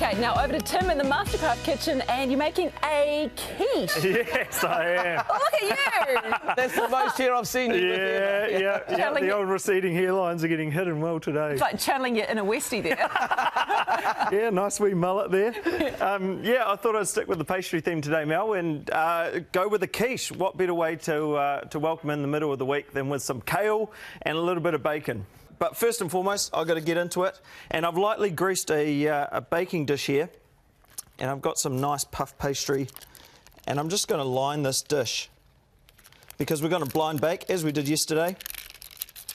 Okay, now over to Tim in the Mastercraft kitchen, and you're making a quiche. Yes, I am. Oh, look at you! That's the most hair I've seen you with. Yeah, yeah, yeah. The you- old receding hairlines are getting hidden well today. It's like channeling your inner Westie there. Yeah, nice wee mullet there. Um, yeah, I thought I'd stick with the pastry theme today, Mel, and uh, go with the quiche. What better way to uh, to welcome in the middle of the week than with some kale and a little bit of bacon? But first and foremost, I've got to get into it, and I've lightly greased a, uh, a baking dish here, and I've got some nice puff pastry, and I'm just going to line this dish. Because we're going to blind bake as we did yesterday.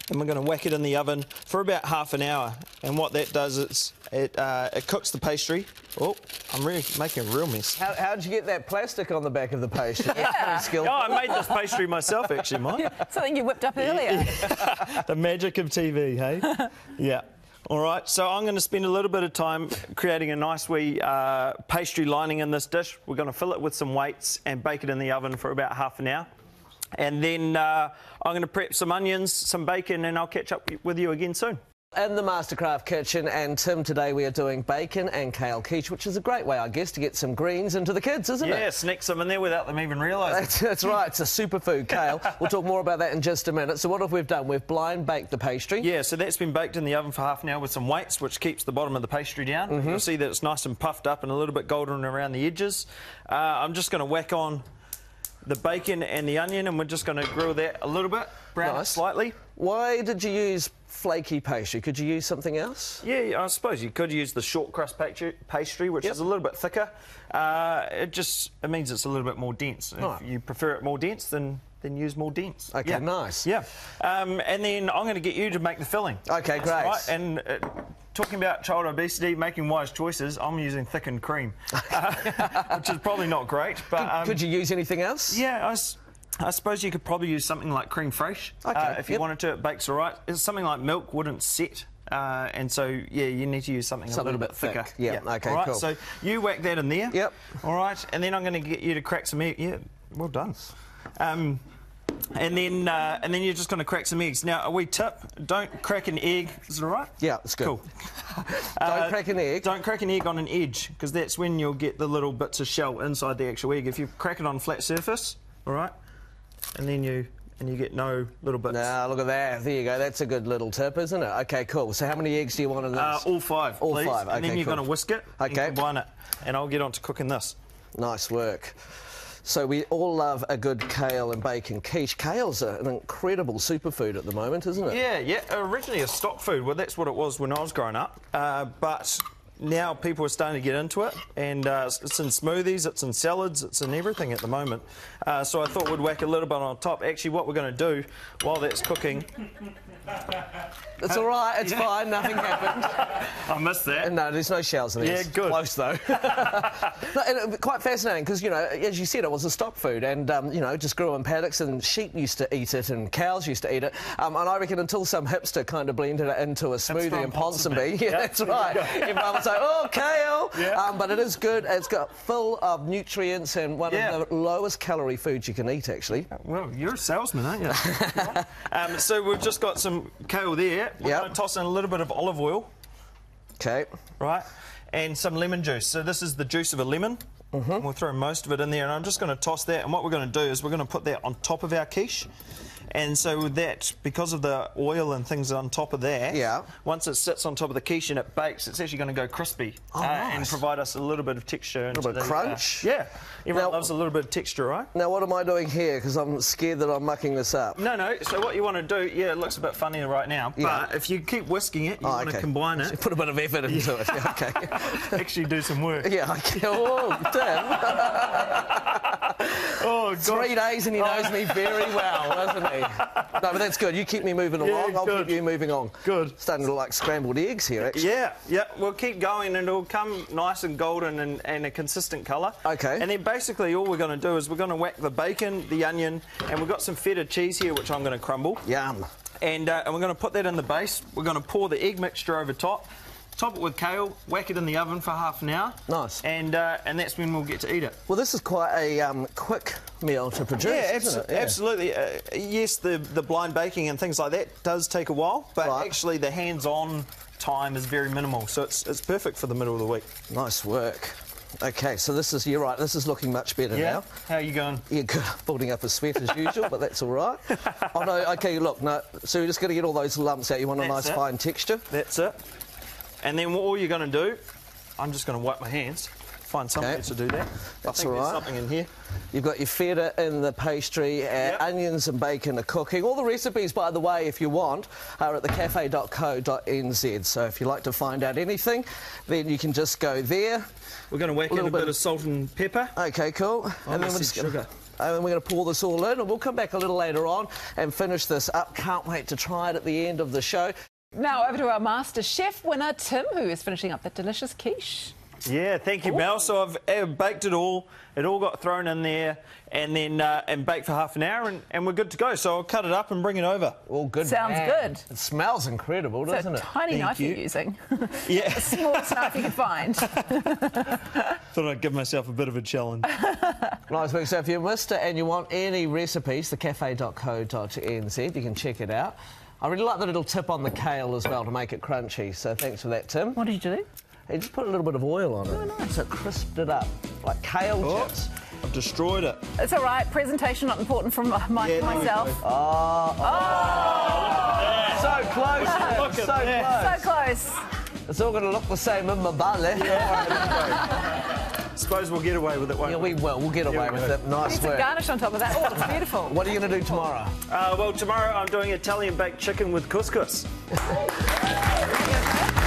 And we're going to whack it in the oven for about half an hour. And what that does is it, uh, it cooks the pastry. Oh, I'm really making a real mess. How, how'd you get that plastic on the back of the pastry? That's pretty Oh. I made this pastry myself, actually, Mike. Something you whipped up earlier. the magic of TV, hey? yeah. All right, so I'm going to spend a little bit of time creating a nice wee uh, pastry lining in this dish. We're going to fill it with some weights and bake it in the oven for about half an hour. And then uh, I'm going to prep some onions, some bacon, and I'll catch up with you again soon. In the Mastercraft kitchen, and Tim, today we are doing bacon and kale quiche, which is a great way, I guess, to get some greens into the kids, isn't it? Yeah, it? sneak some in there without them even realising. That's, that's right, it's a superfood, kale. We'll talk more about that in just a minute. So, what have we done? We've blind baked the pastry. Yeah, so that's been baked in the oven for half an hour with some weights, which keeps the bottom of the pastry down. Mm-hmm. You'll see that it's nice and puffed up and a little bit golden around the edges. Uh, I'm just going to whack on the bacon and the onion, and we're just going to grill that a little bit, brown Nice. slightly. Why did you use flaky pastry? Could you use something else? Yeah, I suppose you could use the short crust pastry, pastry which Yep. is a little bit thicker. Uh, it just it means it's a little bit more dense. Right. If you prefer it more dense, then then use more dense. Okay, yeah. nice. Yeah, um, and then I'm going to get you to make the filling. Okay, great. Right? And uh, talking about child obesity, making wise choices, I'm using thickened cream, uh, which is probably not great. But um, Could you use anything else? yeah, I suppose you could probably use something like crème fraîche. Okay, Uh, if you yep. wanted to, it bakes all right. It's something like milk wouldn't set. Uh, and so, yeah, you need to use something, Something a little bit thicker. thick. Yeah, okay, all right, cool. So you whack that in there. Yep. All right, and then I'm going to get you to crack some egg. Yeah, well done. Um, and then, uh, and then you're just going to crack some eggs. Now, a wee tip: don't crack an egg. Is it all right? Yeah, it's good. Cool. Don't crack an egg. Don't crack an egg on an edge because that's when you'll get the little bits of shell inside the actual egg. If you crack it on a flat surface, all right, and then you and you get no little bits. Now, look at that. There you go. That's a good little tip, isn't it? Okay, cool. So, how many eggs do you want in this? Uh, all five, All please. five, and then you're cool. going to whisk it Okay. and combine it. And I'll get on to cooking this. Nice work. So we all love a good kale and bacon quiche. Kale's an incredible superfood at the moment, isn't it? Yeah, yeah. Originally a stock food. Well, that's what it was when I was growing up. Uh, but now people are starting to get into it, and uh, it's- it's in smoothies, it's in salads, it's in everything at the moment. Uh, so I thought we'd whack a little bit on top. Actually, what we're going to do while that's cooking, It's all right. It's fine. Nothing happened. I missed that. No, there's no shells in there. Yeah, good. Close though. no, and, uh, quite fascinating because you know, as you said, it was a stock food, and um, you know, just grew in paddocks, and sheep used to eat it, and cows used to eat it. Um, and I reckon until some hipster kind of blended it into a smoothie in Ponsonby, yeah, Yeah, that's right. Everyone would say, "Oh, kale," Yeah. um, but it is good. It's got full of nutrients and one Yeah. of the lowest calorie foods you can eat, actually. Well, you're a salesman, aren't you? um, so we've just got some kale there. We're Yep. going to toss in a little bit of olive oil, Okay. right? And some lemon juice. So this is the juice of a lemon. Mm-hmm. And we'll throw most of it in there, and I'm just going to toss that. And what we're going to do is we're going to put that on top of our quiche. And so with that, because of the oil and things on top of that, Yeah. once it sits on top of the quiche and it bakes, it's actually going to go crispy uh, Oh, and provide us a little bit of texture. And a little bit of crunch. yeah, everyone Now- loves a little bit of texture, right? Now, what am I doing here? Because I'm scared that I'm mucking this up. No, no. So what you want to do, yeah, it looks a bit funny right now, Yeah. but if you keep whisking it, you Oh, want to okay. combine it, Put a bit of effort into it. Yeah, okay. actually do some work. yeah, okay. Oh, Tim. Oh. Three days and he knows me very well, doesn't he? No, but that's good. You keep me moving Yeah, along. I'll good. keep you moving on. Good. Starting to look like scrambled eggs here, actually. Yeah, yeah. We'll keep going and it'll come nice and golden and, and a consistent colour. Okay. And then basically all we're going to do is we're going to whack the bacon, the onion, and we've got some feta cheese here which I'm going to crumble. Yum. And, uh, and we're going to put that in the base. We're going to pour the egg mixture over top. Top it with kale, whack it in the oven for half an hour. Nice. And uh, and that's when we'll get to eat it. Well, this is quite a um, quick meal to produce, Yeah, isn't abso- it? absolutely. Uh, yes, the, the blind baking and things like that does take a while, but Right. actually the hands-on time is very minimal, so it's it's perfect for the middle of the week. Nice work. Okay, so this is, you're right, this is looking much better now. How are you going? Yeah, good. Building up a sweat as usual, but that's all right. Oh, no, okay, look, no. So you're just going to get all those lumps out. You want a That's nice it. fine texture. That's it. And then what all you're going to do, I'm just going to wipe my hands. Find something Okay. to do that. That's all right. something in here. You've got your feta in the pastry, uh, Yep. onions and bacon are cooking. All the recipes, by the way, if you want, are at thecafe.co.nz. So if you'd like to find out anything, then you can just go there. We're going to whack in Little a bit, bit of salt and pepper. Okay, cool. I and then we're just gonna, and then we're going to pour this all in, and we'll come back a little later on and finish this up. Can't wait to try it at the end of the show. Now over to our Master Chef winner, Tim, who is finishing up that delicious quiche. Yeah, thank you, Mel. So I've uh, baked it all. It all got thrown in there and then uh, and baked for half an hour, and, and we're good to go. So I'll cut it up and bring it over. All good. Sounds man. good. It smells incredible, It's a doesn't it? tiny Thank knife you. are using. Yeah, Smallest knife you can find. thought I'd give myself a bit of a challenge. Nice work. So if you missed it and you want any recipes, thecafe.co.nz, you can check it out. I really like the little tip on the kale as well to make it crunchy. So thanks for that, Tim. what did you do? And just put a little bit of oil on it. Nice. So it crisped it up, like kale Oh, chips. I've destroyed it. It's all right. Presentation not important from my, Yeah, there we myself. Ah, ah. So close, Look so close. So close. It's all going to look the same in my belly. Suppose we'll get away with it, won't Yeah, we will. We'll get away we with go. it. Nice Need some work. garnish on top of that. Oh, it's beautiful. What are you going to do tomorrow? Uh, well, tomorrow I'm doing Italian baked chicken with couscous.